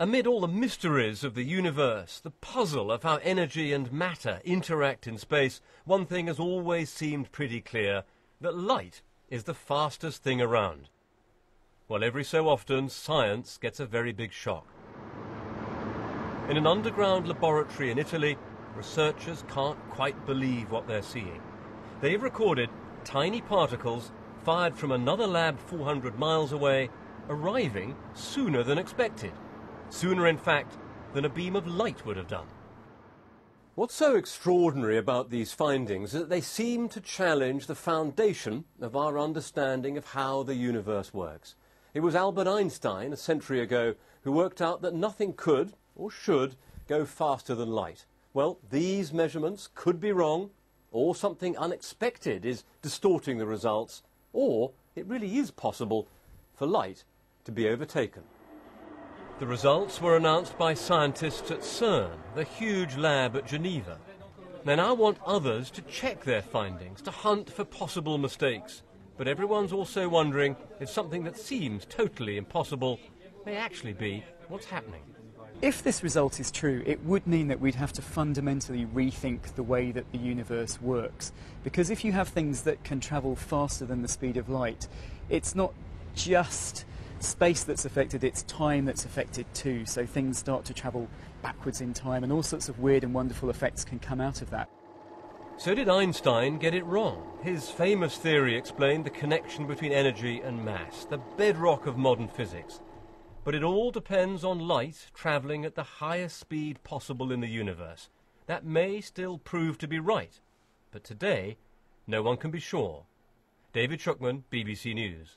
Amid all the mysteries of the universe, the puzzle of how energy and matter interact in space, one thing has always seemed pretty clear that light is the fastest thing around. Well, every so often, science gets a very big shock. In an underground laboratory in Italy, researchers can't quite believe what they're seeing. They've recorded tiny particles fired from another lab 400 miles away, arriving sooner than expected. Sooner, in fact, than a beam of light would have done. What's so extraordinary about these findings is that they seem to challenge the foundation of our understanding of how the universe works. It was Albert Einstein, a century ago, who worked out that nothing could, or should, go faster than light. Well, these measurements could be wrong, or something unexpected is distorting the results, or it really is possible for light to be overtaken. The results were announced by scientists at CERN, the huge lab at Geneva. They now want others to check their findings, to hunt for possible mistakes. But everyone's also wondering if something that seems totally impossible may actually be what's happening. If this result is true, it would mean that we'd have to fundamentally rethink the way that the universe works. Because if you have things that can travel faster than the speed of light, it's not just space that's affected, it's time that's affected too. So things start to travel backwards in time, and all sorts of weird and wonderful effects can come out of that. So did Einstein get it wrong? His famous theory explained the connection between energy and mass, the bedrock of modern physics. But it all depends on light travelling at the highest speed possible in the universe. That may still prove to be right, but today no one can be sure. David Shukman, BBC News.